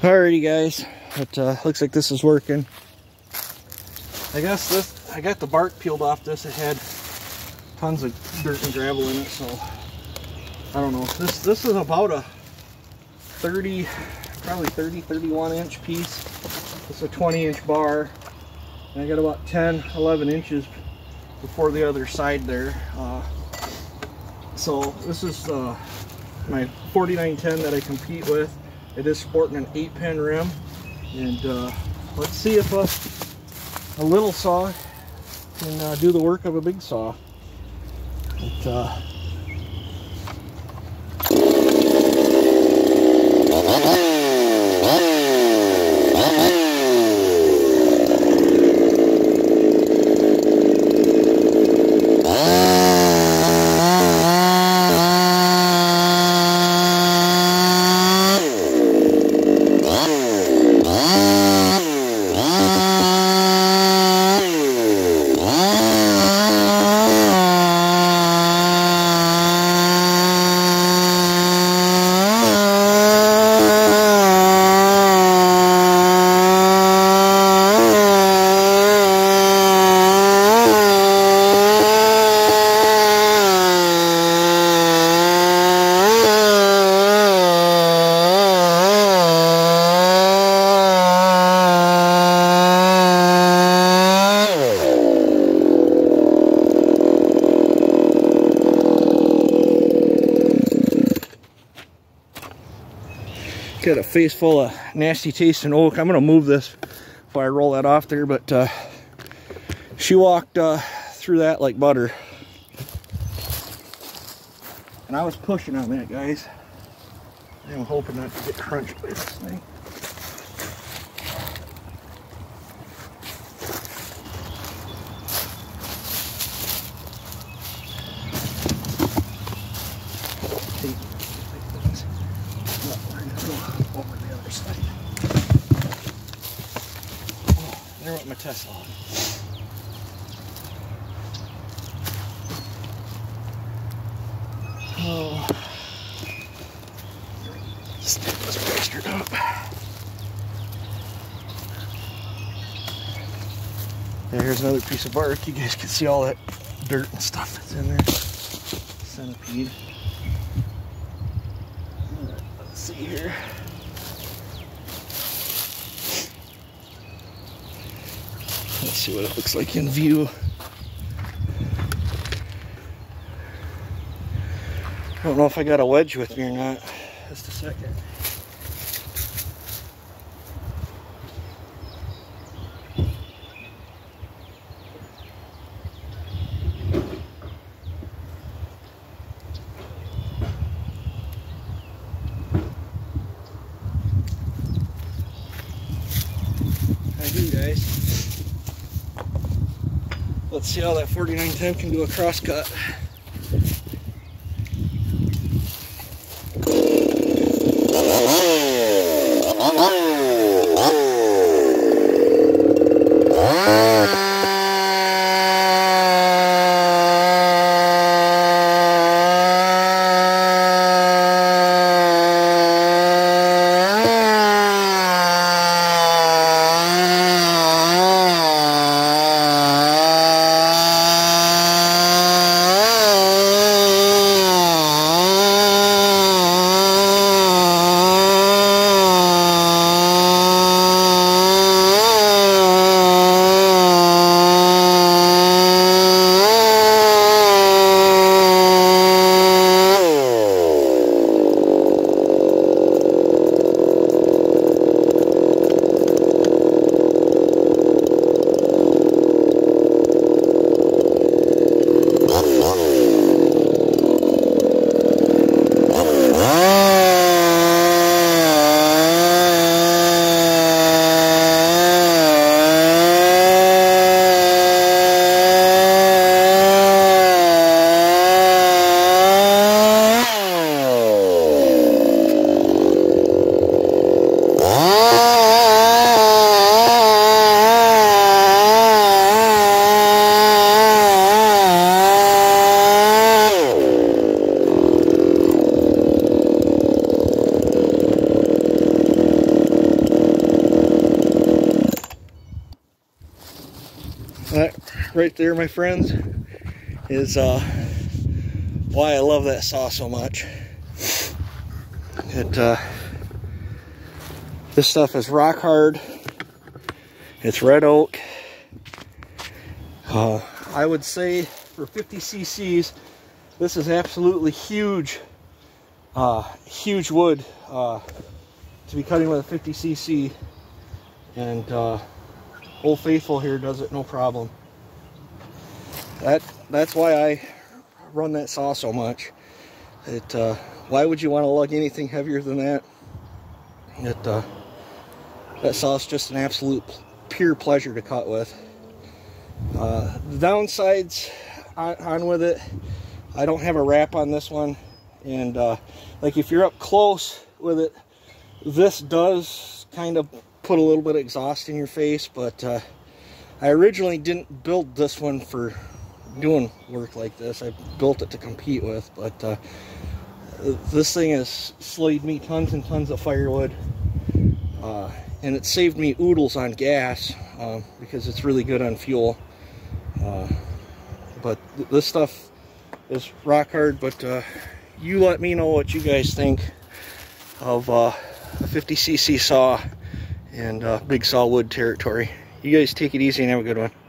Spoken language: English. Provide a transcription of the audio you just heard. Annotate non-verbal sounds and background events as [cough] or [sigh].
Alrighty guys, it uh, looks like this is working. I guess this, I got the bark peeled off this. It had tons of dirt and gravel in it, so I don't know. This this is about a 30, probably 30, 31 inch piece. It's a 20 inch bar. And I got about 10, 11 inches before the other side there. Uh, so this is uh, my 4910 that I compete with. It is sporting an 8 pin rim. And uh, let's see if a, a little saw can uh, do the work of a big saw. But, uh, [laughs] got a face full of nasty tasting oak. I'm gonna move this before I roll that off there, but uh, she walked uh, through that like butter. And I was pushing on that, guys. I'm hoping not to get crunched by this thing. There went my Tesla. Oh. This bastard up. Yeah, here's another piece of bark. You guys can see all that dirt and stuff that's in there. Centipede. Let's see here. Let's see what it looks like in view. I don't know if I got a wedge with me or not. Just a second. I do, guys. Let's see how that 4910 can do a crosscut. Oh. Right there, my friends, is uh, why I love that saw so much. It uh, this stuff is rock hard. It's red oak. Uh, I would say for 50 cc's, this is absolutely huge, uh, huge wood uh, to be cutting with a 50 cc. And uh, Old Faithful here does it no problem. That that's why I run that saw so much. It uh, why would you want to lug anything heavier than that? It uh, that saw is just an absolute pure pleasure to cut with. Uh, the downsides on, on, with it, I don't have a wrap on this one. And uh, like if you're up close with it, this does kind of put a little bit of exhaust in your face, but uh, I originally didn't build this one for doing work like this. I built it to compete with, but uh, this thing has slayed me tons and tons of firewood. Uh, and it saved me oodles on gas uh, because it's really good on fuel. Uh, but th this stuff is rock hard, but uh, you let me know what you guys think of uh, a 50cc saw and big saw wood territory. You guys take it easy and have a good one.